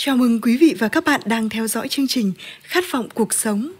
Chào mừng quý vị và các bạn đang theo dõi chương trình Khát vọng cuộc sống.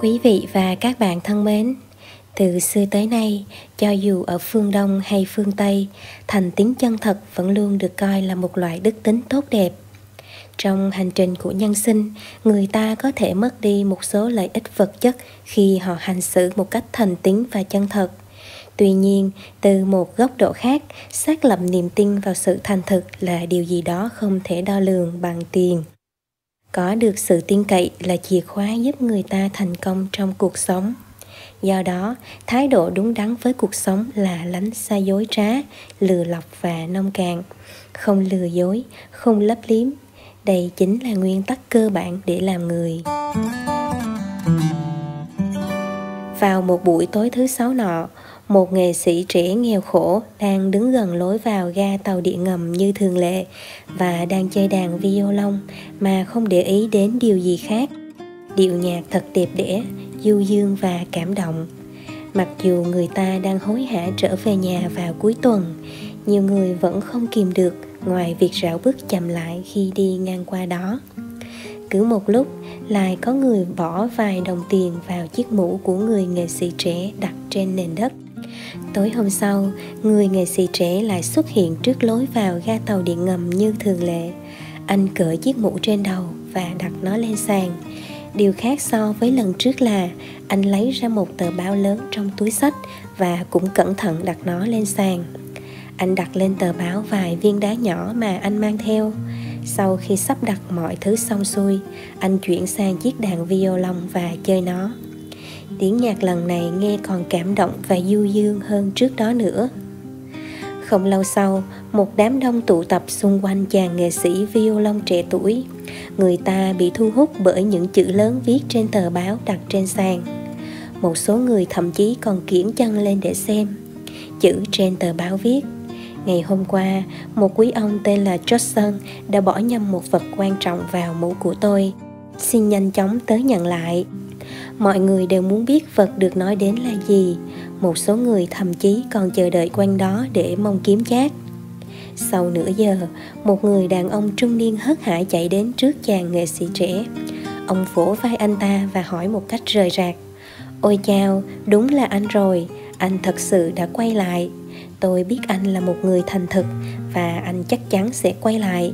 Quý vị và các bạn thân mến, từ xưa tới nay, cho dù ở phương Đông hay phương Tây, thành tính chân thật vẫn luôn được coi là một loại đức tính tốt đẹp trong hành trình của nhân sinh, người ta có thể mất đi một số lợi ích vật chất khi họ hành xử một cách thành tín và chân thật. Tuy nhiên, từ một góc độ khác, xác lập niềm tin vào sự thành thực là điều gì đó không thể đo lường bằng tiền. Có được sự tin cậy là chìa khóa giúp người ta thành công trong cuộc sống. Do đó, thái độ đúng đắn với cuộc sống là lánh xa dối trá, lừa lọc và nông cạn. Không lừa dối, không lấp liếm đây chính là nguyên tắc cơ bản để làm người. Vào một buổi tối thứ sáu nọ, một nghệ sĩ trẻ nghèo khổ đang đứng gần lối vào ga tàu điện ngầm như thường lệ và đang chơi đàn violon mà không để ý đến điều gì khác. Điệu nhạc thật đẹp đẽ, du dương và cảm động. Mặc dù người ta đang hối hả trở về nhà vào cuối tuần, nhiều người vẫn không kìm được ngoài việc rảo bước chậm lại khi đi ngang qua đó. Cứ một lúc, lại có người bỏ vài đồng tiền vào chiếc mũ của người nghệ sĩ trẻ đặt trên nền đất. Tối hôm sau, người nghệ sĩ trẻ lại xuất hiện trước lối vào ga tàu điện ngầm như thường lệ. Anh cởi chiếc mũ trên đầu và đặt nó lên sàn. Điều khác so với lần trước là anh lấy ra một tờ báo lớn trong túi sách và cũng cẩn thận đặt nó lên sàn anh đặt lên tờ báo vài viên đá nhỏ mà anh mang theo. Sau khi sắp đặt mọi thứ xong xuôi, anh chuyển sang chiếc đàn violon và chơi nó. Tiếng nhạc lần này nghe còn cảm động và du dương hơn trước đó nữa. Không lâu sau, một đám đông tụ tập xung quanh chàng nghệ sĩ violon trẻ tuổi. Người ta bị thu hút bởi những chữ lớn viết trên tờ báo đặt trên sàn. Một số người thậm chí còn kiển chân lên để xem. Chữ trên tờ báo viết Ngày hôm qua, một quý ông tên là Johnson đã bỏ nhầm một vật quan trọng vào mũ của tôi. Xin nhanh chóng tới nhận lại. Mọi người đều muốn biết vật được nói đến là gì. Một số người thậm chí còn chờ đợi quanh đó để mong kiếm chát. Sau nửa giờ, một người đàn ông trung niên hớt hải chạy đến trước chàng nghệ sĩ trẻ. Ông vỗ vai anh ta và hỏi một cách rời rạc. Ôi chào, đúng là anh rồi, anh thật sự đã quay lại tôi biết anh là một người thành thực và anh chắc chắn sẽ quay lại.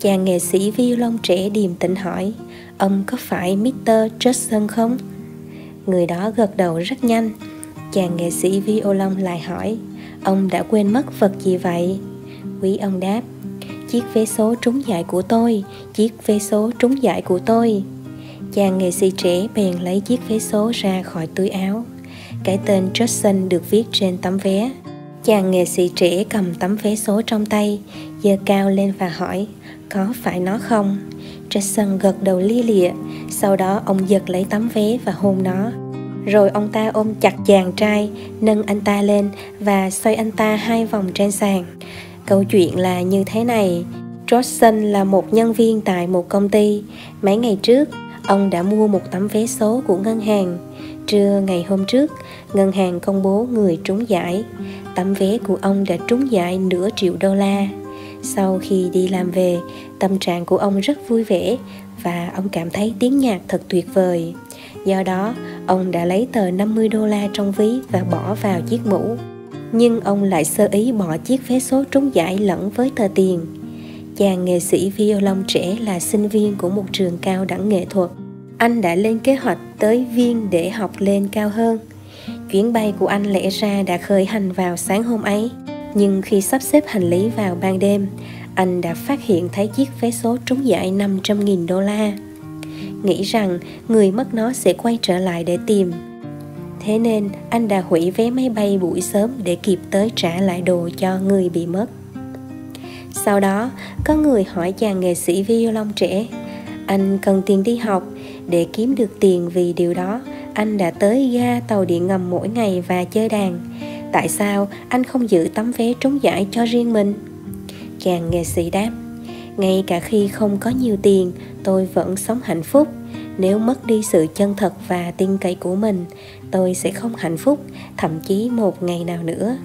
Chàng nghệ sĩ violon trẻ điềm tĩnh hỏi, ông có phải mr justin không? Người đó gật đầu rất nhanh. Chàng nghệ sĩ violon lại hỏi, ông đã quên mất vật gì vậy? Quý ông đáp, chiếc vé số trúng giải của tôi, chiếc vé số trúng giải của tôi. Chàng nghệ sĩ trẻ bèn lấy chiếc vé số ra khỏi túi áo. Cái tên Justin được viết trên tấm vé. Chàng nghệ sĩ trẻ cầm tấm vé số trong tay, giơ cao lên và hỏi, có phải nó không? Jackson gật đầu lia lịa, sau đó ông giật lấy tấm vé và hôn nó. Rồi ông ta ôm chặt chàng trai, nâng anh ta lên và xoay anh ta hai vòng trên sàn. Câu chuyện là như thế này, Johnson là một nhân viên tại một công ty. Mấy ngày trước, ông đã mua một tấm vé số của ngân hàng. Trưa ngày hôm trước, ngân hàng công bố người trúng giải tấm vé của ông đã trúng giải nửa triệu đô la. Sau khi đi làm về, tâm trạng của ông rất vui vẻ và ông cảm thấy tiếng nhạc thật tuyệt vời. Do đó, ông đã lấy tờ 50 đô la trong ví và bỏ vào chiếc mũ. Nhưng ông lại sơ ý bỏ chiếc vé số trúng giải lẫn với tờ tiền. Chàng nghệ sĩ violon trẻ là sinh viên của một trường cao đẳng nghệ thuật. Anh đã lên kế hoạch tới viên để học lên cao hơn. Chuyến bay của anh lẽ ra đã khởi hành vào sáng hôm ấy, nhưng khi sắp xếp hành lý vào ban đêm, anh đã phát hiện thấy chiếc vé số trúng giải 500.000 đô la. Nghĩ rằng người mất nó sẽ quay trở lại để tìm. Thế nên anh đã hủy vé máy bay buổi sớm để kịp tới trả lại đồ cho người bị mất. Sau đó, có người hỏi chàng nghệ sĩ violon trẻ, anh cần tiền đi học để kiếm được tiền vì điều đó anh đã tới ga tàu điện ngầm mỗi ngày và chơi đàn. Tại sao anh không giữ tấm vé trúng giải cho riêng mình? Chàng nghệ sĩ đáp, ngay cả khi không có nhiều tiền, tôi vẫn sống hạnh phúc. Nếu mất đi sự chân thật và tin cậy của mình, tôi sẽ không hạnh phúc, thậm chí một ngày nào nữa.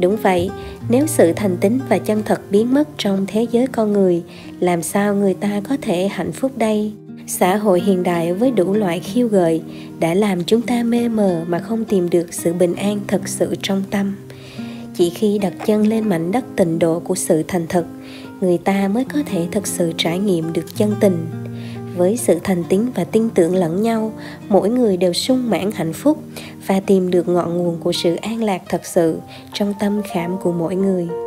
Đúng vậy, nếu sự thành tín và chân thật biến mất trong thế giới con người, làm sao người ta có thể hạnh phúc đây? Xã hội hiện đại với đủ loại khiêu gợi đã làm chúng ta mê mờ mà không tìm được sự bình an thật sự trong tâm. Chỉ khi đặt chân lên mảnh đất tịnh độ của sự thành thực người ta mới có thể thực sự trải nghiệm được chân tình. Với sự thành tín và tin tưởng lẫn nhau, mỗi người đều sung mãn hạnh phúc và tìm được ngọn nguồn của sự an lạc thật sự trong tâm khảm của mỗi người.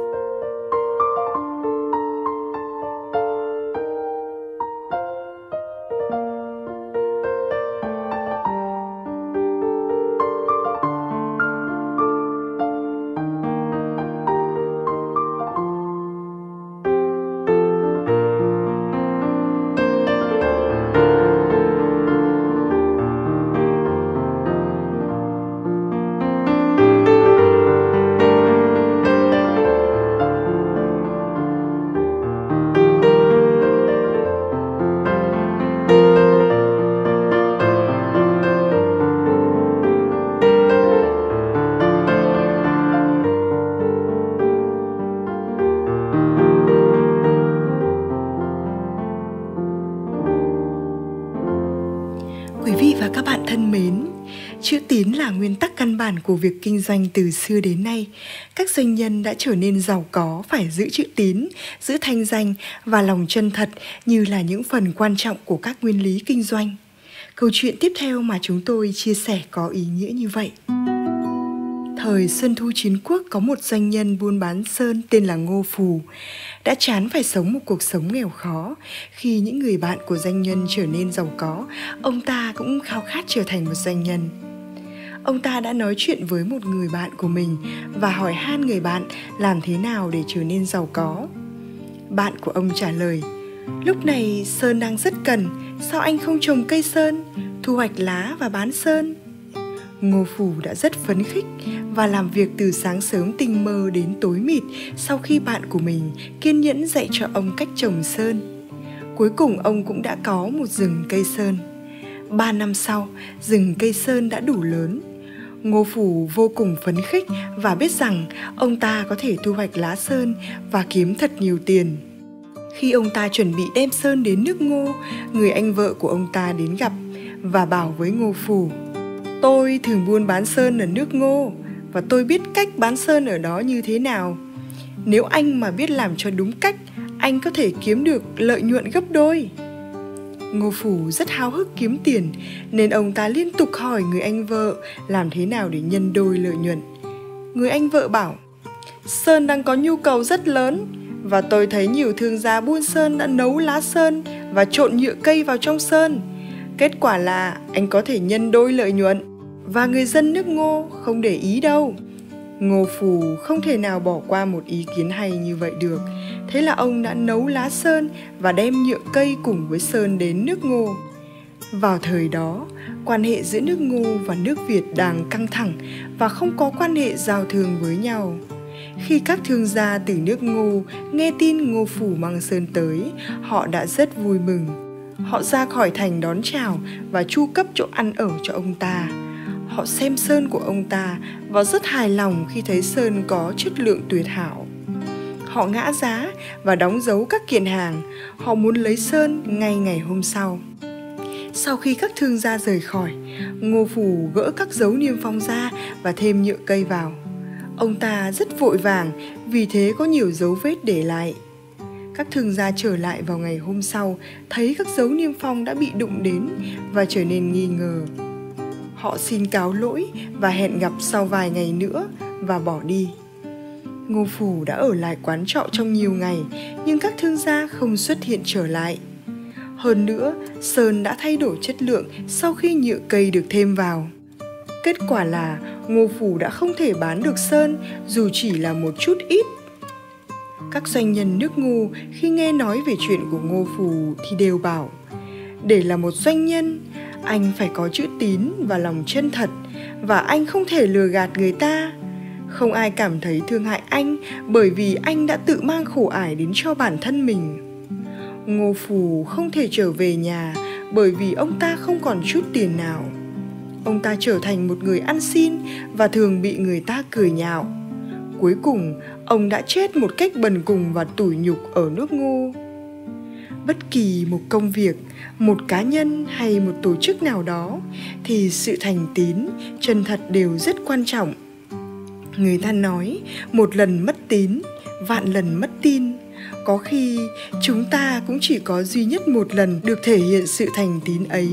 Quý vị và các bạn thân mến, Chữ tín là nguyên tắc căn bản của việc kinh doanh từ xưa đến nay. Các doanh nhân đã trở nên giàu có phải giữ chữ tín, giữ thanh danh và lòng chân thật như là những phần quan trọng của các nguyên lý kinh doanh. Câu chuyện tiếp theo mà chúng tôi chia sẻ có ý nghĩa như vậy. Thời Xuân Thu Chiến Quốc có một doanh nhân buôn bán sơn tên là Ngô Phù. Đã chán phải sống một cuộc sống nghèo khó. Khi những người bạn của doanh nhân trở nên giàu có, ông ta cũng khao khát trở thành một doanh nhân ông ta đã nói chuyện với một người bạn của mình và hỏi han người bạn làm thế nào để trở nên giàu có bạn của ông trả lời lúc này sơn đang rất cần sao anh không trồng cây sơn thu hoạch lá và bán sơn ngô phủ đã rất phấn khích và làm việc từ sáng sớm tinh mơ đến tối mịt sau khi bạn của mình kiên nhẫn dạy cho ông cách trồng sơn. Cuối cùng ông cũng đã có một rừng cây sơn. Ba năm sau rừng cây sơn đã đủ lớn. Ngô Phủ vô cùng phấn khích và biết rằng ông ta có thể thu hoạch lá sơn và kiếm thật nhiều tiền. Khi ông ta chuẩn bị đem sơn đến nước Ngô, người anh vợ của ông ta đến gặp và bảo với Ngô Phủ Tôi thường buôn bán sơn ở nước Ngô và tôi biết cách bán sơn ở đó như thế nào. Nếu anh mà biết làm cho đúng cách, anh có thể kiếm được lợi nhuận gấp đôi. Ngô Phủ rất háo hức kiếm tiền nên ông ta liên tục hỏi người anh vợ làm thế nào để nhân đôi lợi nhuận. Người anh vợ bảo, Sơn đang có nhu cầu rất lớn và tôi thấy nhiều thương gia buôn sơn đã nấu lá sơn và trộn nhựa cây vào trong sơn. Kết quả là anh có thể nhân đôi lợi nhuận và người dân nước ngô không để ý đâu. Ngô Phù không thể nào bỏ qua một ý kiến hay như vậy được. Thế là ông đã nấu lá sơn và đem nhựa cây cùng với sơn đến nước Ngô. Vào thời đó, quan hệ giữa nước Ngô và nước Việt đang căng thẳng và không có quan hệ giao thương với nhau. Khi các thương gia từ nước Ngô nghe tin Ngô Phủ mang sơn tới, họ đã rất vui mừng. Họ ra khỏi thành đón chào và chu cấp chỗ ăn ở cho ông ta. Họ xem sơn của ông ta và rất hài lòng khi thấy sơn có chất lượng tuyệt hảo. Họ ngã giá và đóng dấu các kiện hàng. Họ muốn lấy sơn ngay ngày hôm sau. Sau khi các thương gia rời khỏi, ngô phủ gỡ các dấu niêm phong ra và thêm nhựa cây vào. Ông ta rất vội vàng vì thế có nhiều dấu vết để lại các thương gia trở lại vào ngày hôm sau, thấy các dấu niêm phong đã bị đụng đến và trở nên nghi ngờ. Họ xin cáo lỗi và hẹn gặp sau vài ngày nữa và bỏ đi. Ngô phủ đã ở lại quán trọ trong nhiều ngày, nhưng các thương gia không xuất hiện trở lại. Hơn nữa, sơn đã thay đổi chất lượng sau khi nhựa cây được thêm vào. Kết quả là ngô phủ đã không thể bán được sơn dù chỉ là một chút ít các doanh nhân nước ngô khi nghe nói về chuyện của ngô phủ thì đều bảo, để là một doanh nhân, anh phải có chữ tín và lòng chân thật và anh không thể lừa gạt người ta không ai cảm thấy thương hại anh bởi vì anh đã tự mang khổ ải đến cho bản thân mình ngô phù không thể trở về nhà bởi vì ông ta không còn chút tiền nào. Ông ta trở thành một người ăn xin và thường bị người ta cười nhạo. Cuối cùng, ông đã chết một cách bần cùng và tủi nhục ở nước ngô. Bất kỳ một công việc, một cá nhân hay một tổ chức nào đó thì sự thành tín, chân thật đều rất quan trọng. Người ta nói, một lần mất tín, vạn lần mất tin có khi chúng ta cũng chỉ có duy nhất một lần được thể hiện sự thành tín ấy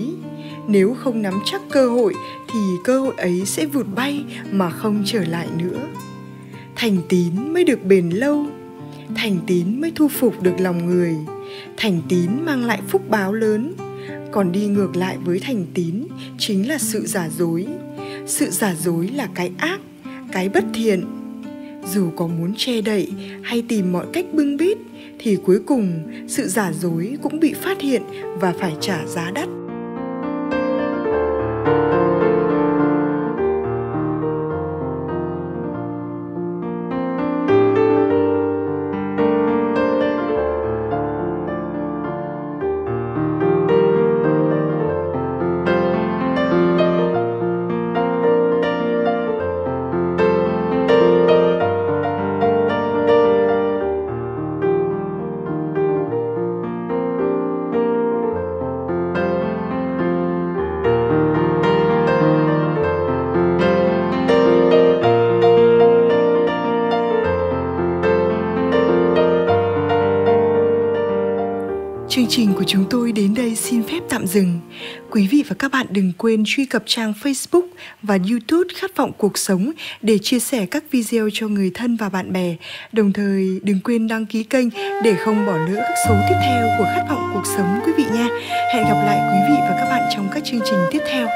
nếu không nắm chắc cơ hội thì cơ hội ấy sẽ vụt bay mà không trở lại nữa thành tín mới được bền lâu. Thành tín mới thu phục được lòng người. Thành tín mang lại phúc báo lớn. Còn đi ngược lại với thành tín chính là sự giả dối. Sự giả dối là cái ác, cái bất thiện. Dù có muốn che đậy hay tìm mọi cách bưng bít, thì cuối cùng sự giả dối cũng bị phát hiện và phải trả giá đắt. Các bạn đừng quên truy cập trang Facebook và YouTube Khát vọng cuộc sống để chia sẻ các video cho người thân và bạn bè. Đồng thời, đừng quên đăng ký kênh để không bỏ lỡ các số tiếp theo của Khát vọng cuộc sống, quý vị nha. Hẹn gặp lại quý vị và các bạn trong các chương trình tiếp theo.